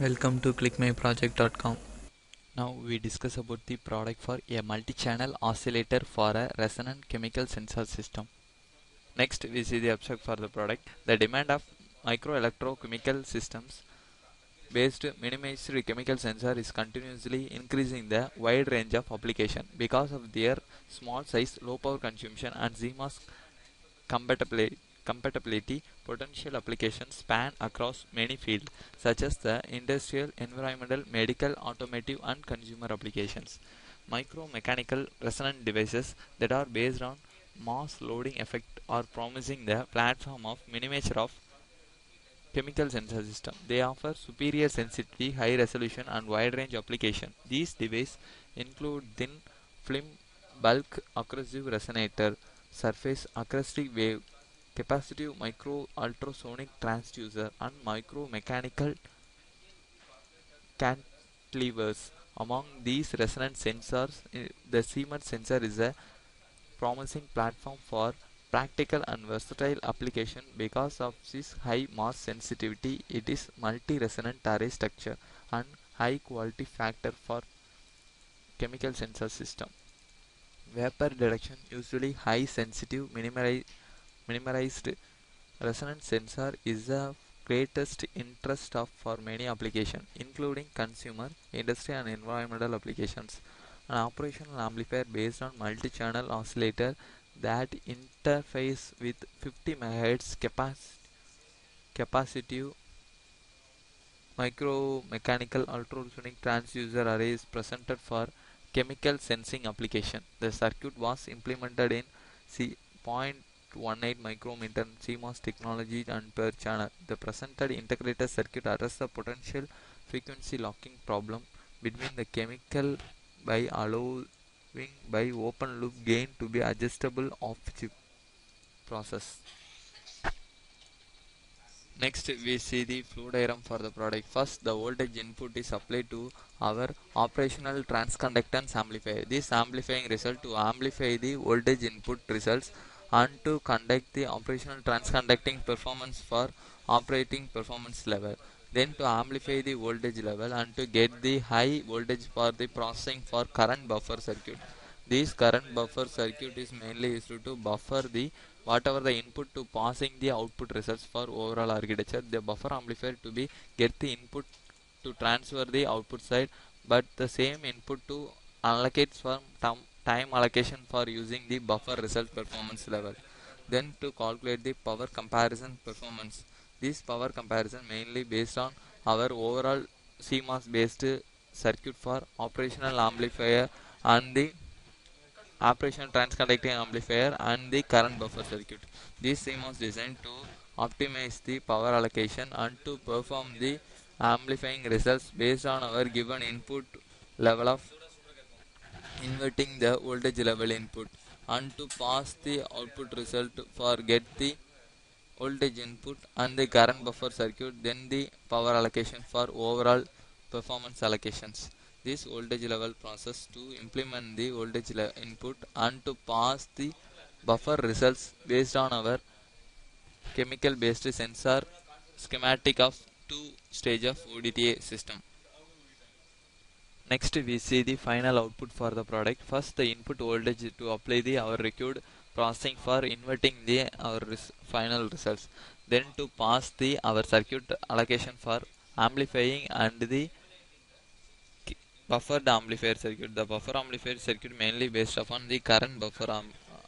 Welcome to clickmyproject.com. Now we discuss about the product for a multi-channel oscillator for a resonant chemical sensor system. Next we see the abstract for the product. The demand of microelectromechanical systems based minimized chemical sensor is continuously increasing the wide range of application because of their small size, low power consumption and CMOS compatibility compatibility potential applications span across many fields such as the industrial, environmental, medical, automotive and consumer applications. Micromechanical resonant devices that are based on mass loading effect are promising the platform of miniature of chemical sensor system. They offer superior sensitivity, high resolution and wide range application. These devices include thin film bulk acoustic resonator, surface acoustic wave, capacitive micro ultrasonic transducer and micro mechanical cantilevers. Among these resonant sensors, eh, the CMUT sensor is a promising platform for practical and versatile application because of its high mass sensitivity, it is multi-resonant array structure and high quality factor for chemical sensor system. Vapor detection usually high sensitive minimized resonance sensor is of greatest interest of for many applications including consumer, industry and environmental applications. An operational amplifier based on multi-channel oscillator that interface with 50 MHz capac capacitive micro mechanical ultrasonic transducer array is presented for chemical sensing application. The circuit was implemented in C 0.18 micrometer CMOS technology and per channel. The presented integrated circuit addresses the potential frequency locking problem between the chemical by allowing by open loop gain to be adjustable off chip process. Next we see the flow diagram for the product. First the voltage input is applied to our operational transconductance amplifier. This amplifying result to amplify the voltage input results and to conduct the operational transconducting performance for operating performance level. Then to amplify the voltage level and to get the high voltage for the processing for current buffer circuit. This current buffer circuit is mainly used to buffer the whatever the input to passing the output results for overall architecture. The buffer amplifier to be get the input to transfer the output side but the same input to allocate for time allocation for using the buffer result performance level. Then to calculate the power comparison performance. This power comparison mainly based on our overall CMOS based circuit for operational amplifier and the operational transconducting amplifier and the current buffer circuit. This CMOS designed to optimize the power allocation and to perform the amplifying results based on our given input level of inverting the voltage level input and to pass the output result for get the voltage input and the current buffer circuit then the power allocation for overall performance allocations. This voltage level process to implement the voltage input and to pass the buffer results based on our chemical based sensor schematic of two stage of ODTA system Next we see the final output for the product. First the input voltage to apply the our required processing for inverting the our res final results. Then to pass the our circuit allocation for amplifying and the buffered amplifier circuit. The buffer amplifier circuit mainly based upon the current buffer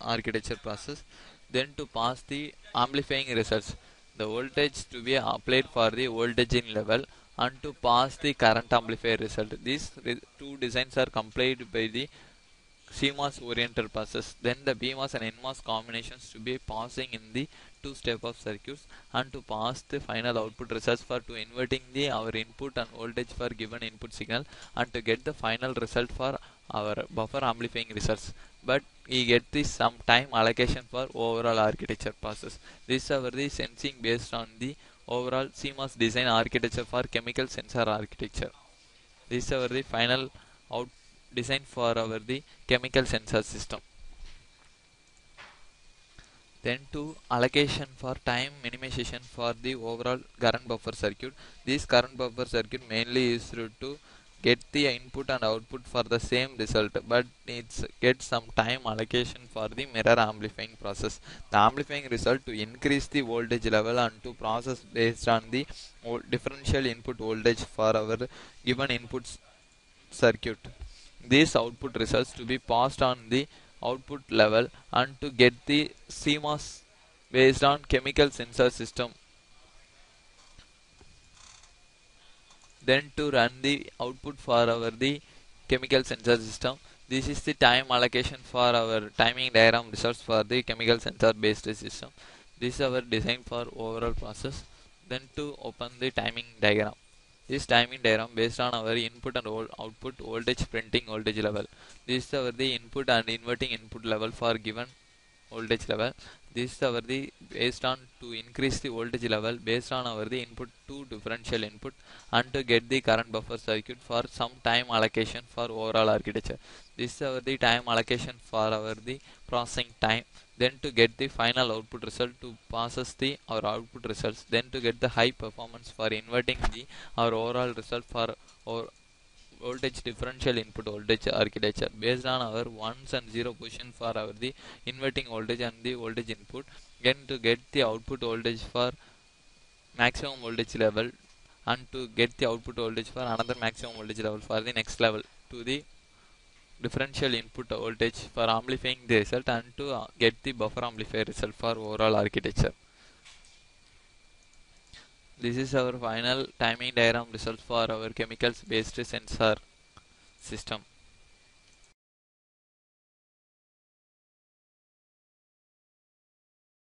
architecture process. Then to pass the amplifying results. The voltage to be applied for the voltage in level and to pass the current amplifier result. These two designs are completed by the CMOS oriented process. Then the PMOS and NMOS combinations to be passing in the two step of circuits and to pass the final output results for to inverting the our input and voltage for given input signal and to get the final result for our buffer amplifying results. But we get this some time allocation for overall architecture process. This are the sensing based on the overall CMOS design architecture for chemical sensor architecture. This is our the final out design for our the chemical sensor system. then to allocation for time minimization for the overall current buffer circuit this current buffer circuit mainly is to get the input and output for the same result but needs get some time allocation for the mirror amplifying process the amplifying result to increase the voltage level and to process based on the differential input voltage for our given input circuit these output results to be passed on the output level and to get the CMOS based on chemical sensor system. Then to run the output for our the chemical sensor system. This is the time allocation for our timing diagram results for the chemical sensor based system. This is our design for overall process. Then to open the timing diagram. This timing diagram based on our input and output voltage printing voltage level. This is our the input and inverting input level for given voltage level. This is our the based on to increase the voltage level based on our the input to differential input and to get the current buffer circuit for some time allocation for overall architecture. This is our the time allocation for our the processing time then to get the final output result to process the our output results then to get the high performance for inverting the our overall result for our voltage differential input voltage architecture based on our ones and zero position for our the inverting voltage and the voltage input then to get the output voltage for maximum voltage level and to get the output voltage for another maximum voltage level for the next level to the differential input voltage for amplifying the result and to uh, get the buffer amplifier result for overall architecture. This is our final timing diagram result for our chemicals based sensor system.